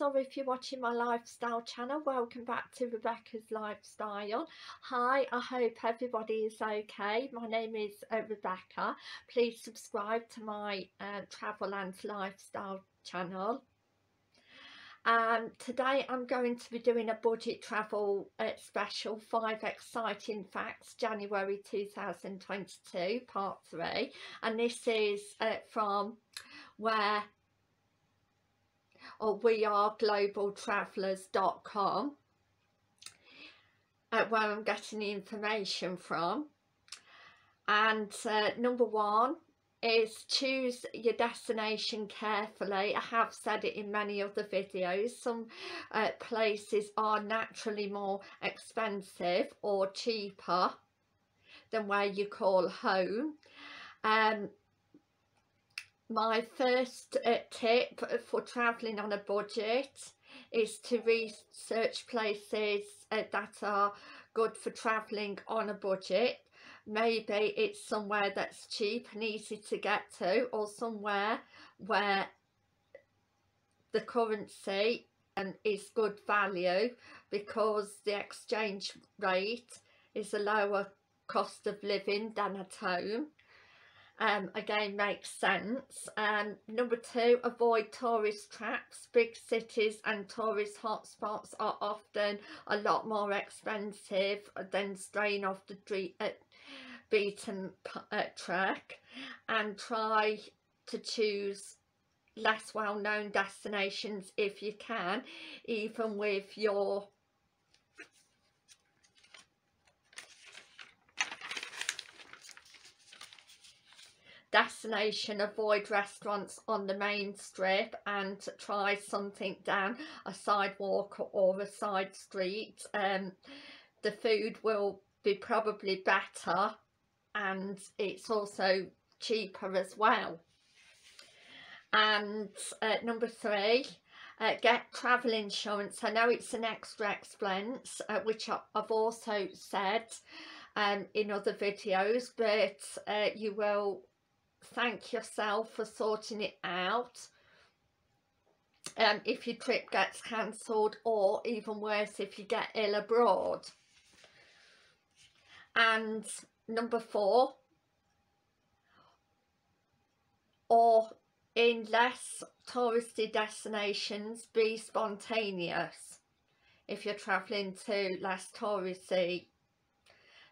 or if you're watching my lifestyle channel welcome back to Rebecca's Lifestyle. Hi I hope everybody is okay. My name is uh, Rebecca. Please subscribe to my uh, travel and lifestyle channel. And today I'm going to be doing a budget travel uh, special five exciting facts January 2022 part 3 and this is uh, from where or weareglobaltravellers.com uh, where I'm getting the information from. And uh, number one is choose your destination carefully. I have said it in many other videos. Some uh, places are naturally more expensive or cheaper than where you call home. Um, my first uh, tip for travelling on a budget is to research places uh, that are good for travelling on a budget. Maybe it's somewhere that's cheap and easy to get to or somewhere where the currency um, is good value because the exchange rate is a lower cost of living than at home um, again makes sense. Um, number two, avoid tourist traps. Big cities and tourist hotspots are often a lot more expensive than straying off the beaten uh, track and try to choose less well-known destinations if you can even with your destination avoid restaurants on the main strip and try something down a sidewalk or a side street. Um, the food will be probably better and it's also cheaper as well. And uh, number three uh, get travel insurance. I know it's an extra expense uh, which I've also said um, in other videos but uh, you will thank yourself for sorting it out. Um, if your trip gets cancelled or even worse if you get ill abroad. And number four or in less touristy destinations be spontaneous. If you're travelling to less touristy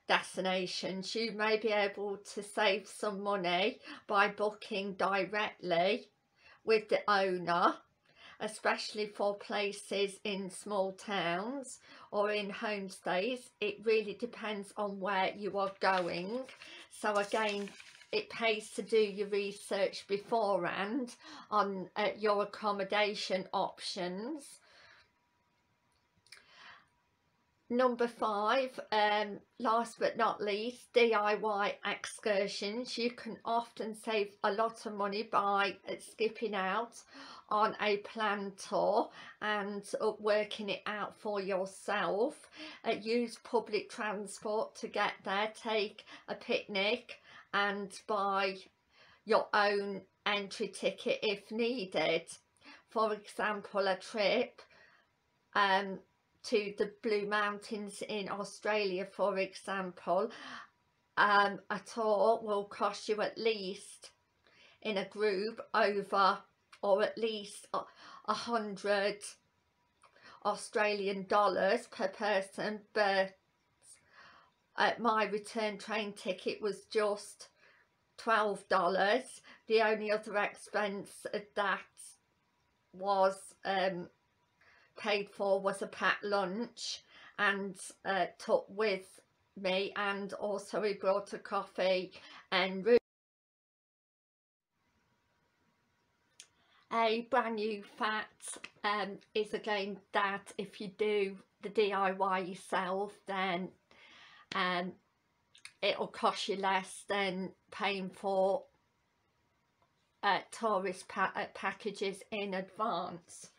destinations you may be able to save some money by booking directly with the owner especially for places in small towns or in homestays it really depends on where you are going. So again it pays to do your research beforehand on uh, your accommodation options number five um last but not least diy excursions. You can often save a lot of money by uh, skipping out on a planned tour and uh, working it out for yourself. Uh, use public transport to get there. Take a picnic and buy your own entry ticket if needed. For example a trip um to the Blue Mountains in Australia for example um, a tour will cost you at least in a group over or at least a hundred Australian dollars per person but my return train ticket was just $12 the only other expense that was um, paid for was a packed lunch and uh, took with me and also he brought a coffee and a brand new fact um, is again that if you do the DIY yourself then um, it'll cost you less than paying for uh, tourist pa uh, packages in advance.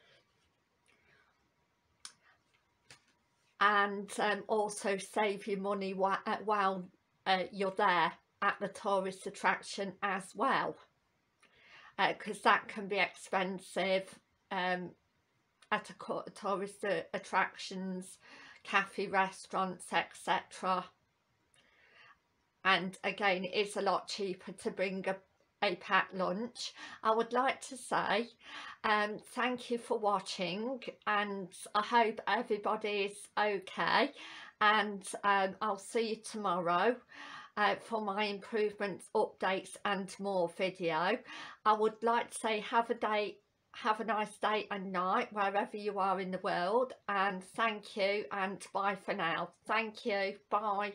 And um, also save you money while, uh, while uh, you're there at the tourist attraction as well because uh, that can be expensive um, at a tourist attractions, cafe, restaurants, etc. And again, it's a lot cheaper to bring a, a packed lunch. I would like to say um, thank you for watching and I hope everybody is okay and um, I'll see you tomorrow uh, for my improvements, updates and more video. I would like to say have a day have a nice day and night wherever you are in the world and thank you and bye for now. Thank you. Bye.